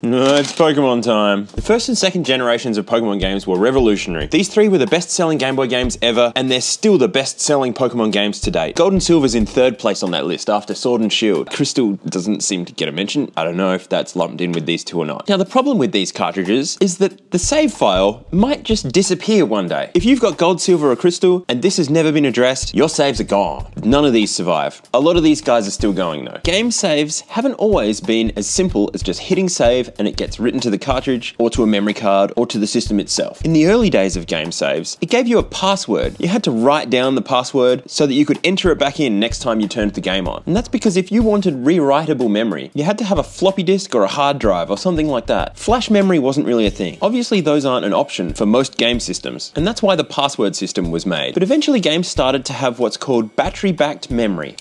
No, it's Pokemon time. The first and second generations of Pokemon games were revolutionary. These three were the best selling Game Boy games ever, and they're still the best selling Pokemon games to date. Gold and Silver's in third place on that list after Sword and Shield. Crystal doesn't seem to get a mention. I don't know if that's lumped in with these two or not. Now, the problem with these cartridges is that the save file might just disappear one day. If you've got Gold, Silver, or Crystal, and this has never been addressed, your saves are gone. None of these survive. A lot of these guys are still going though. Game saves haven't always been as simple as just hitting save and it gets written to the cartridge or to a memory card or to the system itself. In the early days of game saves, it gave you a password. You had to write down the password so that you could enter it back in next time you turned the game on. And that's because if you wanted rewritable memory, you had to have a floppy disk or a hard drive or something like that. Flash memory wasn't really a thing. Obviously those aren't an option for most game systems, and that's why the password system was made. But eventually games started to have what's called battery-backed memory.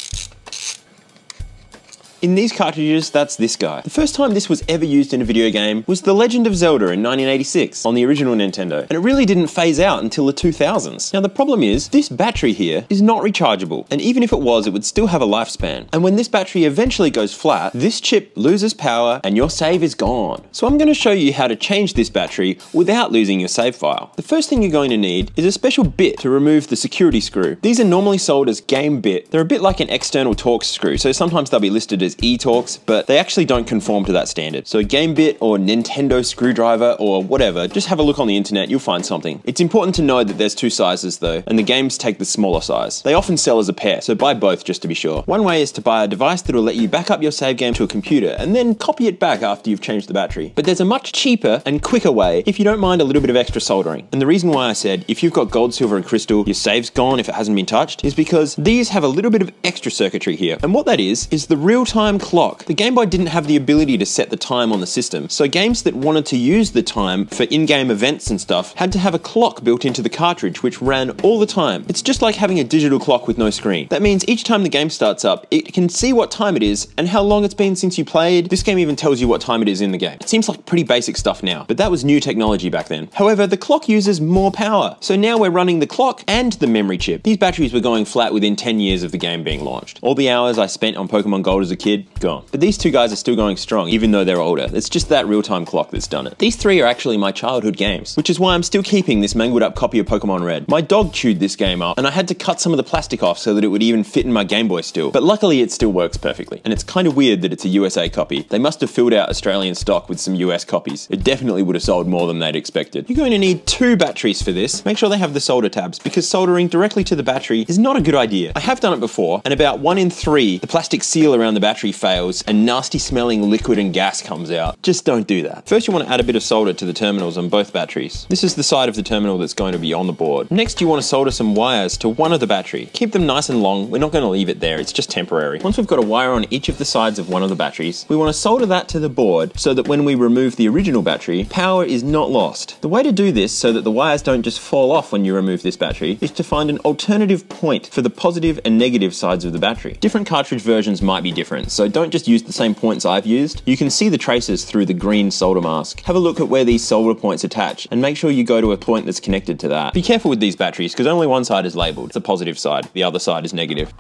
In these cartridges, that's this guy. The first time this was ever used in a video game was The Legend of Zelda in 1986 on the original Nintendo, and it really didn't phase out until the 2000s. Now the problem is, this battery here is not rechargeable, and even if it was, it would still have a lifespan. And when this battery eventually goes flat, this chip loses power and your save is gone. So I'm going to show you how to change this battery without losing your save file. The first thing you're going to need is a special bit to remove the security screw. These are normally sold as game bit. They're a bit like an external Torx screw, so sometimes they'll be listed as eTorx, but they actually don't conform to that standard. So game bit or Nintendo screwdriver or whatever, just have a look on the internet, you'll find something. It's important to know that there's two sizes though, and the games take the smaller size. They often sell as a pair, so buy both just to be sure. One way is to buy a device that will let you back up your save game to a computer and then copy it back after you've changed the battery. But there's a much cheaper and quicker way if you don't mind a little bit of extra soldering. And the reason why I said if you've got gold, silver, and crystal, your save's gone if it hasn't been touched, is because these have a little bit of extra circuitry here. And what that is, is the real-time clock clock. The Game Boy didn't have the ability to set the time on the system, so games that wanted to use the time for in-game events and stuff had to have a clock built into the cartridge which ran all the time. It's just like having a digital clock with no screen. That means each time the game starts up, it can see what time it is and how long it's been since you played. This game even tells you what time it is in the game. It seems like pretty basic stuff now, but that was new technology back then. However, the clock uses more power, so now we're running the clock and the memory chip. These batteries were going flat within 10 years of the game being launched. All the hours I spent on Pokemon Gold as a kid, gone. But these two guys are still going strong, even though they're older. It's just that real-time clock that's done it. These three are actually my childhood games, which is why I'm still keeping this mangled up copy of Pokemon Red. My dog chewed this game up, and I had to cut some of the plastic off so that it would even fit in my Game Boy still. But luckily it still works perfectly. And it's kind of weird that it's a USA copy. They must have filled out Australian stock with some US copies. It definitely would have sold more than they'd expected. You're going to need two batteries for this. Make sure they have the solder tabs, because soldering directly to the battery is not a good idea. I have done it before, and about one in three, the plastic seal around the battery fails, and nasty smelling liquid and gas comes out. Just don't do that. First you want to add a bit of solder to the terminals on both batteries. This is the side of the terminal that's going to be on the board. Next you want to solder some wires to one of the battery. Keep them nice and long, we're not going to leave it there, it's just temporary. Once we've got a wire on each of the sides of one of the batteries, we want to solder that to the board so that when we remove the original battery, power is not lost. The way to do this so that the wires don't just fall off when you remove this battery is to find an alternative point for the positive and negative sides of the battery. Different cartridge versions might be different, so don't just use the same points I've used. You can see the traces through the green solder mask. Have a look at where these solder points attach and make sure you go to a point that's connected to that. Be careful with these batteries because only one side is labelled. It's the positive side, the other side is negative.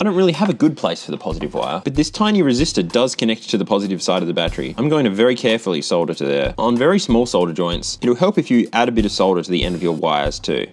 I don't really have a good place for the positive wire, but this tiny resistor does connect to the positive side of the battery. I'm going to very carefully solder to there. On very small solder joints, it'll help if you add a bit of solder to the end of your wires too.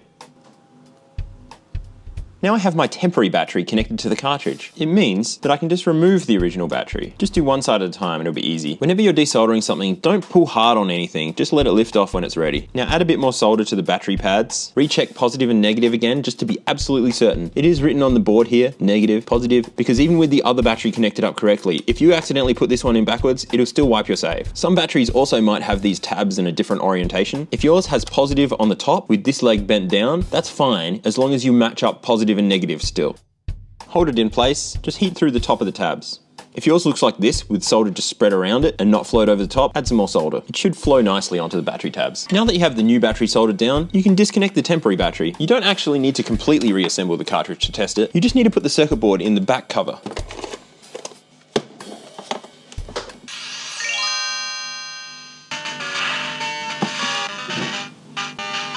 Now I have my temporary battery connected to the cartridge. It means that I can just remove the original battery. Just do one side at a time and it'll be easy. Whenever you're desoldering something, don't pull hard on anything, just let it lift off when it's ready. Now add a bit more solder to the battery pads. Recheck positive and negative again, just to be absolutely certain. It is written on the board here, negative, positive, because even with the other battery connected up correctly, if you accidentally put this one in backwards, it'll still wipe your save. Some batteries also might have these tabs in a different orientation. If yours has positive on the top with this leg bent down, that's fine, as long as you match up positive and negative still. Hold it in place, just heat through the top of the tabs. If yours looks like this, with solder just spread around it and not float over the top, add some more solder. It should flow nicely onto the battery tabs. Now that you have the new battery soldered down, you can disconnect the temporary battery. You don't actually need to completely reassemble the cartridge to test it, you just need to put the circuit board in the back cover.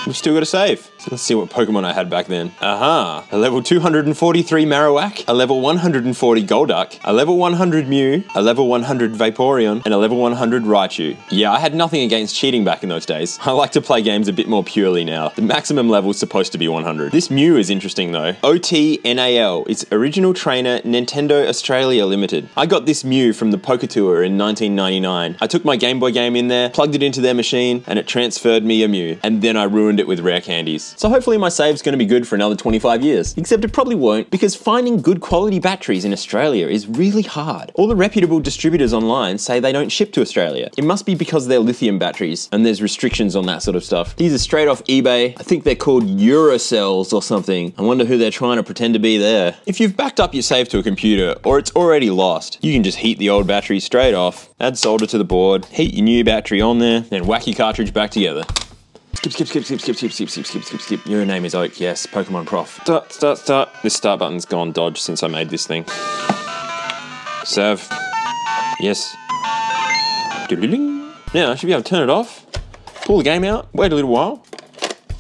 We've still got a save. Let's see what Pokemon I had back then. Aha! A level 243 Marowak, a level 140 Golduck, a level 100 Mew, a level 100 Vaporeon, and a level 100 Raichu. Yeah, I had nothing against cheating back in those days. I like to play games a bit more purely now. The maximum level is supposed to be 100. This Mew is interesting though. OTNAL, its original trainer, Nintendo Australia Limited. I got this Mew from the Poker Tour in 1999. I took my Game Boy game in there, plugged it into their machine, and it transferred me a Mew. And then I ruined it with rare candies. So hopefully my save's gonna be good for another 25 years. Except it probably won't, because finding good quality batteries in Australia is really hard. All the reputable distributors online say they don't ship to Australia. It must be because they're lithium batteries, and there's restrictions on that sort of stuff. These are straight off eBay. I think they're called Eurocells or something. I wonder who they're trying to pretend to be there. If you've backed up your save to a computer, or it's already lost, you can just heat the old battery straight off, add solder to the board, heat your new battery on there, then whack your cartridge back together. Skip, skip, skip, skip, skip, skip, skip, skip, skip, skip, skip. Your name is Oak, yes, Pokemon Prof. Start, start, start. This start button's gone dodge since I made this thing. Serve. Yes. Now I should be able to turn it off, pull the game out, wait a little while,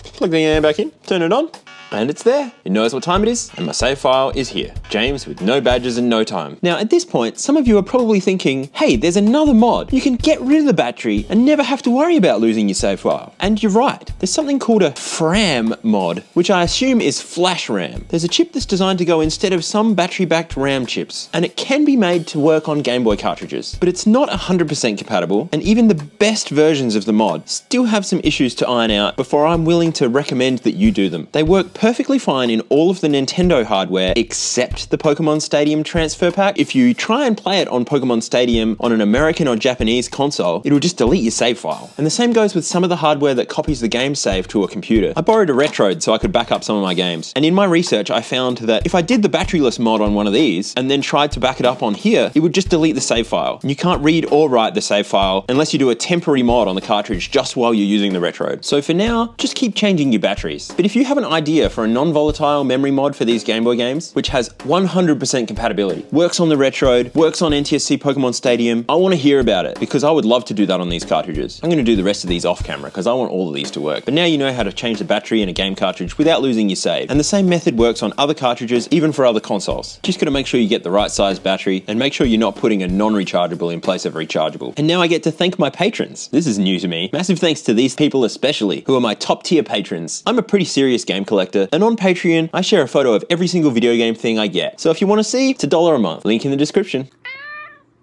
plug the air back in, turn it on, and it's there. It knows what time it is, and my save file is here. James with no badges and no time. Now, at this point, some of you are probably thinking, hey, there's another mod. You can get rid of the battery and never have to worry about losing your save file. And you're right. There's something called a FRAM mod, which I assume is flash RAM. There's a chip that's designed to go instead of some battery-backed RAM chips, and it can be made to work on Game Boy cartridges. But it's not 100% compatible, and even the best versions of the mod still have some issues to iron out before I'm willing to recommend that you do them. They work perfectly fine in all of the Nintendo hardware except the Pokemon Stadium transfer pack. If you try and play it on Pokemon Stadium on an American or Japanese console, it'll just delete your save file. And the same goes with some of the hardware that copies the game save to a computer. I borrowed a Retrode so I could back up some of my games. And in my research, I found that if I did the batteryless mod on one of these and then tried to back it up on here, it would just delete the save file. And you can't read or write the save file unless you do a temporary mod on the cartridge just while you're using the Retrode. So for now, just keep changing your batteries. But if you have an idea for a non-volatile memory mod for these Game Boy games, which has 100% compatibility, works on the Retrode, works on NTSC Pokemon Stadium, I want to hear about it because I would love to do that on these cartridges. I'm going to do the rest of these off camera because I want all of these to work. But now you know how to change the battery in a game cartridge without losing your save. And the same method works on other cartridges, even for other consoles. Just to make sure you get the right size battery and make sure you're not putting a non-rechargeable in place of rechargeable. And now I get to thank my patrons. This is new to me. Massive thanks to these people especially, who are my top tier patrons. I'm a pretty serious game collector, and on Patreon, I share a photo of every single video game thing I get. So if you want to see, it's a dollar a month. Link in the description.